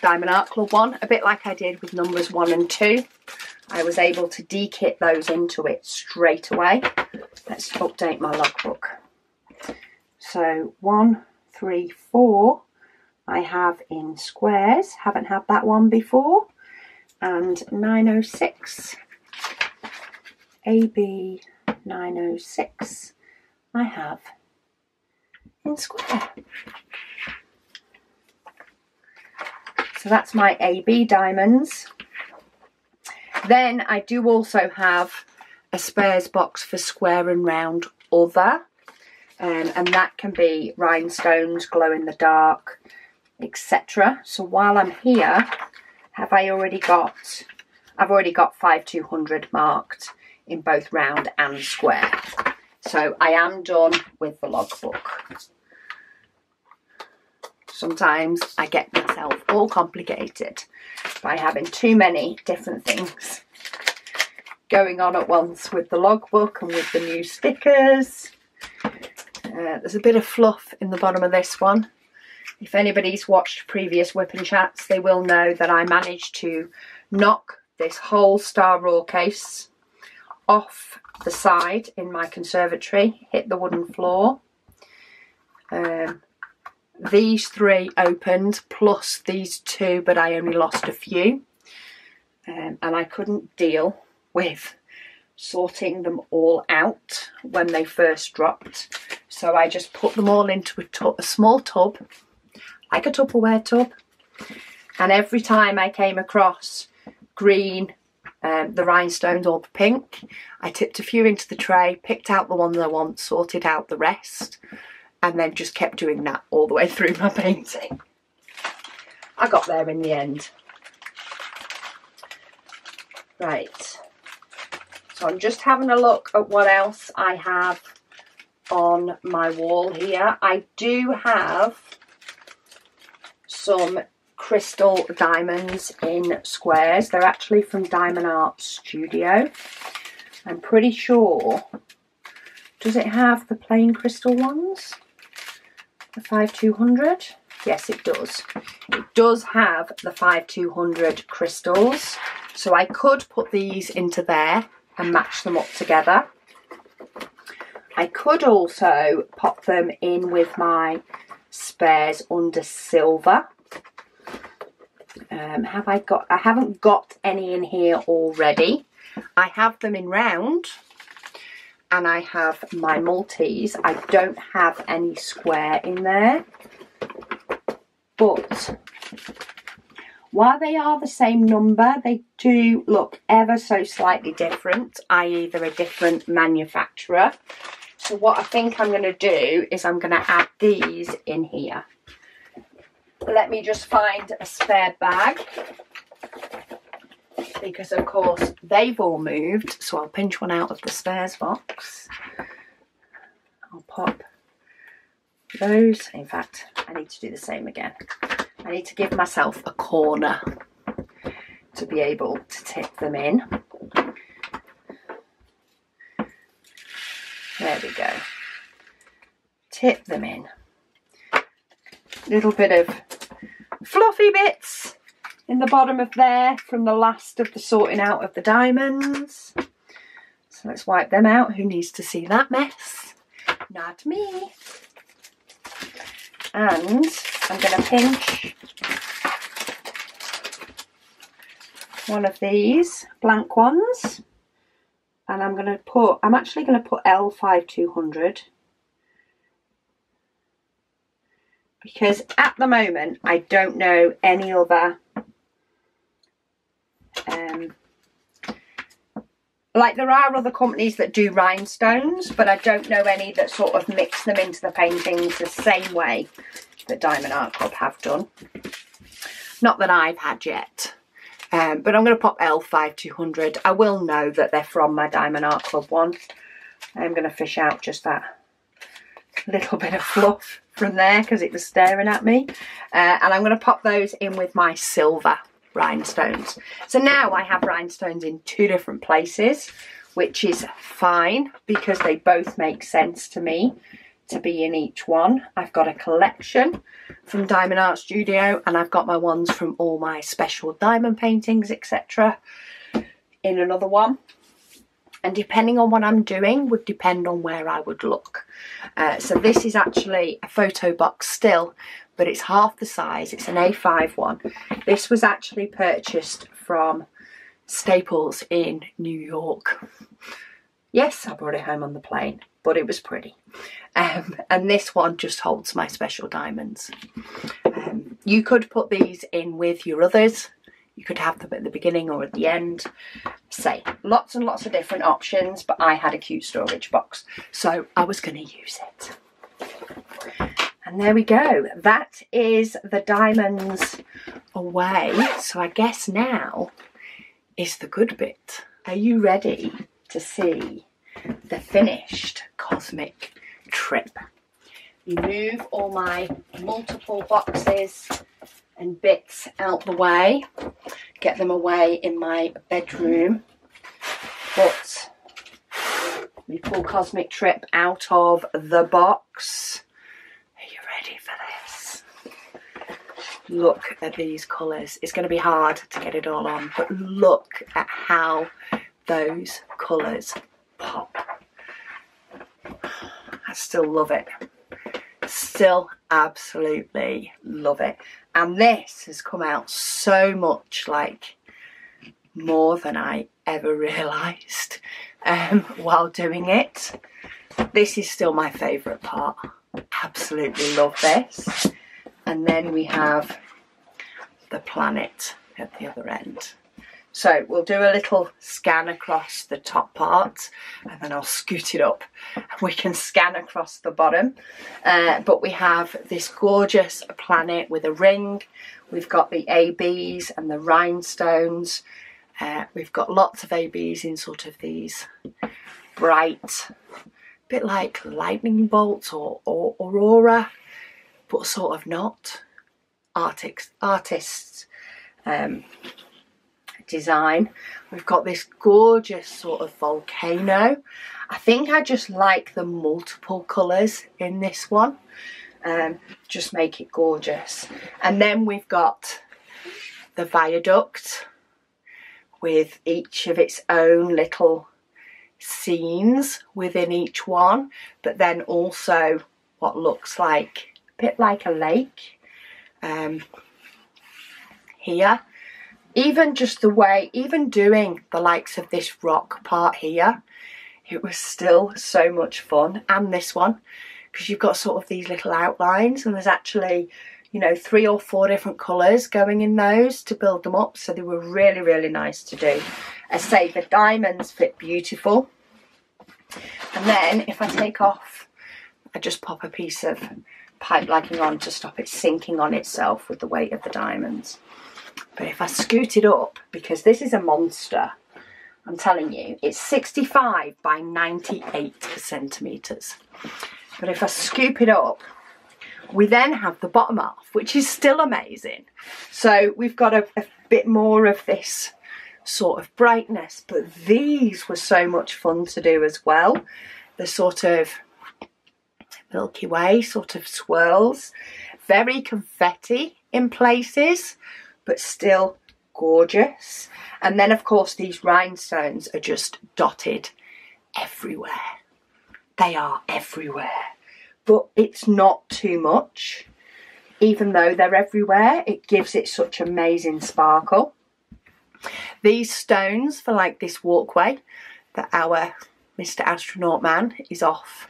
Diamond Art Club one, a bit like I did with numbers one and two. I was able to dekit those into it straight away. Let's update my logbook. So one, three, four I have in squares, haven't had that one before, and 906, AB 906 I have in square. So that's my AB diamonds. Then I do also have a spares box for square and round other um, and that can be rhinestones, glow in the dark, etc. So while I'm here, have I already got, I've already got 5200 marked in both round and square. So I am done with the logbook. Sometimes I get myself all complicated by having too many different things going on at once with the logbook and with the new stickers uh, there's a bit of fluff in the bottom of this one. If anybody's watched previous WIP and chats, they will know that I managed to knock this whole Star Raw case off the side in my conservatory, hit the wooden floor. Um, these three opened, plus these two, but I only lost a few. Um, and I couldn't deal with sorting them all out when they first dropped. So I just put them all into a, a small tub, like a Tupperware tub. And every time I came across green, um, the rhinestones or the pink. I tipped a few into the tray, picked out the ones I want, sorted out the rest, and then just kept doing that all the way through my painting. I got there in the end. Right. So I'm just having a look at what else I have on my wall here. I do have some crystal diamonds in squares. They're actually from Diamond Art Studio. I'm pretty sure. Does it have the plain crystal ones? The 5200? Yes, it does. It does have the 5200 crystals. So I could put these into there and match them up together. I could also pop them in with my spares under silver um, have I got, I haven't got any in here already. I have them in round and I have my Maltese. I don't have any square in there. But while they are the same number, they do look ever so slightly different, i.e. they're a different manufacturer. So what I think I'm going to do is I'm going to add these in here let me just find a spare bag. Because of course they've all moved so I'll pinch one out of the spares box. I'll pop those. In fact I need to do the same again. I need to give myself a corner to be able to tip them in. There we go. Tip them in. Little bit of fluffy bits in the bottom of there from the last of the sorting out of the diamonds. So let's wipe them out. Who needs to see that mess? Not me. And I'm going to pinch one of these blank ones and I'm going to put, I'm actually going to put L5200 because at the moment I don't know any other um, like there are other companies that do rhinestones but I don't know any that sort of mix them into the paintings the same way that Diamond Art Club have done. Not that I've had yet um, but I'm going to pop L5200 I will know that they're from my Diamond Art Club one. I'm going to fish out just that little bit of fluff from there because it was staring at me. Uh, and I'm going to pop those in with my silver rhinestones. So now I have rhinestones in two different places, which is fine because they both make sense to me to be in each one. I've got a collection from Diamond Art Studio and I've got my ones from all my special diamond paintings, etc. in another one and depending on what I'm doing would depend on where I would look. Uh, so this is actually a photo box still, but it's half the size. It's an A5 one. This was actually purchased from Staples in New York. Yes, I brought it home on the plane, but it was pretty. Um, and this one just holds my special diamonds. Um, you could put these in with your others you could have them at the beginning or at the end. Say, lots and lots of different options, but I had a cute storage box, so I was going to use it. And there we go. That is the diamonds away. So I guess now is the good bit. Are you ready to see the finished cosmic trip? Remove all my multiple boxes and bits out the way, get them away in my bedroom. But we pull Cosmic Trip out of the box. Are you ready for this? Look at these colours. It's going to be hard to get it all on, but look at how those colours pop. I still love it. Still absolutely love it. And this has come out so much like more than I ever realised um, while doing it. This is still my favourite part. Absolutely love this. And then we have the planet at the other end. So we'll do a little scan across the top part and then I'll scoot it up. and We can scan across the bottom. Uh, but we have this gorgeous planet with a ring. We've got the ABs and the rhinestones. Uh, we've got lots of ABs in sort of these bright, bit like lightning bolts or, or aurora, but sort of not. Artists, artists um, design. We've got this gorgeous sort of volcano. I think I just like the multiple colours in this one. Um, just make it gorgeous. And then we've got the viaduct with each of its own little scenes within each one, but then also what looks like a bit like a lake um, here. Even just the way, even doing the likes of this rock part here, it was still so much fun. And this one, because you've got sort of these little outlines and there's actually you know, three or four different colours going in those to build them up. So they were really, really nice to do. I say the diamonds fit beautiful. And then if I take off, I just pop a piece of pipe lagging on to stop it sinking on itself with the weight of the diamonds. But if I scoot it up, because this is a monster, I'm telling you, it's 65 by 98 centimetres. But if I scoop it up, we then have the bottom half, which is still amazing. So we've got a, a bit more of this sort of brightness, but these were so much fun to do as well. The sort of Milky Way sort of swirls, very confetti in places, but still gorgeous. And then of course these rhinestones are just dotted everywhere. They are everywhere but it's not too much. Even though they're everywhere, it gives it such amazing sparkle. These stones for like this walkway that our Mr. Astronaut Man is off.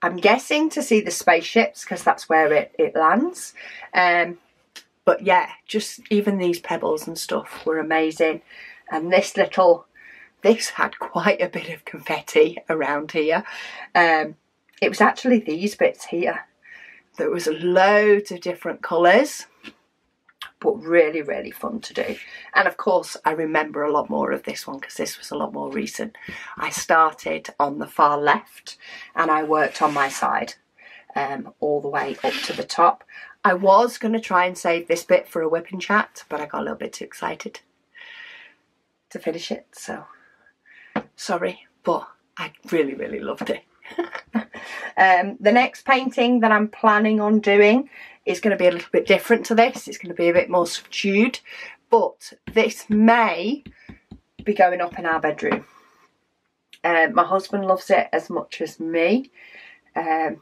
I'm guessing to see the spaceships because that's where it, it lands. Um, but yeah, just even these pebbles and stuff were amazing. And this little, this had quite a bit of confetti around here. Um, it was actually these bits here. There was loads of different colours, but really, really fun to do. And of course, I remember a lot more of this one because this was a lot more recent. I started on the far left and I worked on my side um, all the way up to the top. I was going to try and save this bit for a WIP and chat, but I got a little bit too excited to finish it. So sorry, but I really, really loved it. um, the next painting that I'm planning on doing is going to be a little bit different to this. It's going to be a bit more subdued, but this may be going up in our bedroom. Uh, my husband loves it as much as me. Um,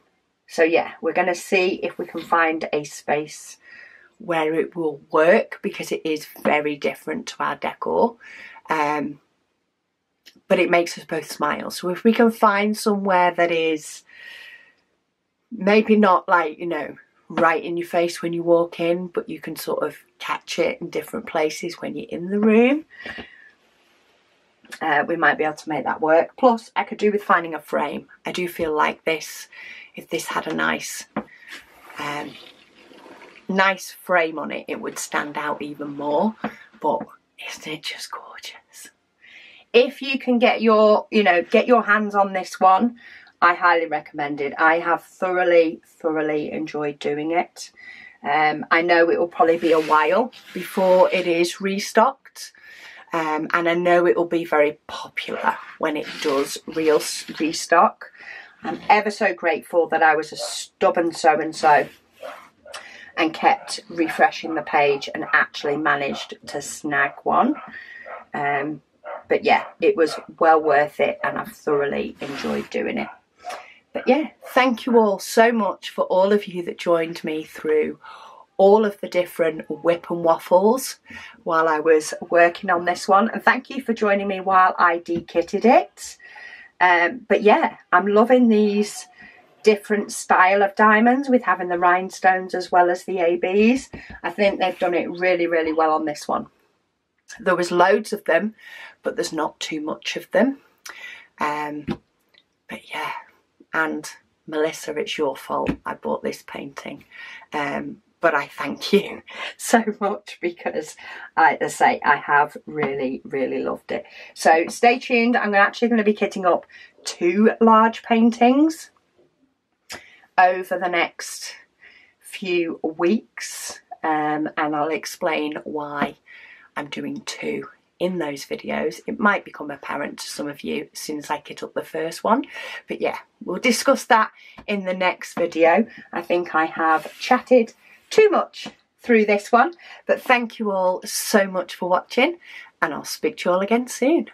so yeah, we're going to see if we can find a space where it will work because it is very different to our decor. Um, but it makes us both smile. So if we can find somewhere that is maybe not like, you know, right in your face when you walk in, but you can sort of catch it in different places when you're in the room. Uh, we might be able to make that work. Plus, I could do with finding a frame. I do feel like this, if this had a nice, um, nice frame on it, it would stand out even more. But isn't it just gorgeous? if you can get your, you know, get your hands on this one, I highly recommend it. I have thoroughly, thoroughly enjoyed doing it. Um, I know it will probably be a while before it is restocked. Um, and I know it will be very popular when it does real restock. I'm ever so grateful that I was a stubborn so-and-so and kept refreshing the page and actually managed to snag one. Um, but yeah, it was well worth it and I've thoroughly enjoyed doing it. But yeah, thank you all so much for all of you that joined me through all of the different WIP and waffles while I was working on this one. And thank you for joining me while I de-kitted it. Um, but yeah, I'm loving these different style of diamonds with having the rhinestones as well as the ABs. I think they've done it really, really well on this one. There was loads of them, but there's not too much of them. Um, but yeah, and Melissa, it's your fault I bought this painting. Um, but I thank you so much because I, I say I have really, really loved it. So stay tuned. I'm actually going to be kitting up two large paintings over the next few weeks um, and I'll explain why I'm doing two in those videos. It might become apparent to some of you as soon as I kit up the first one. But yeah, we'll discuss that in the next video. I think I have chatted too much through this one. But thank you all so much for watching and I'll speak to you all again soon.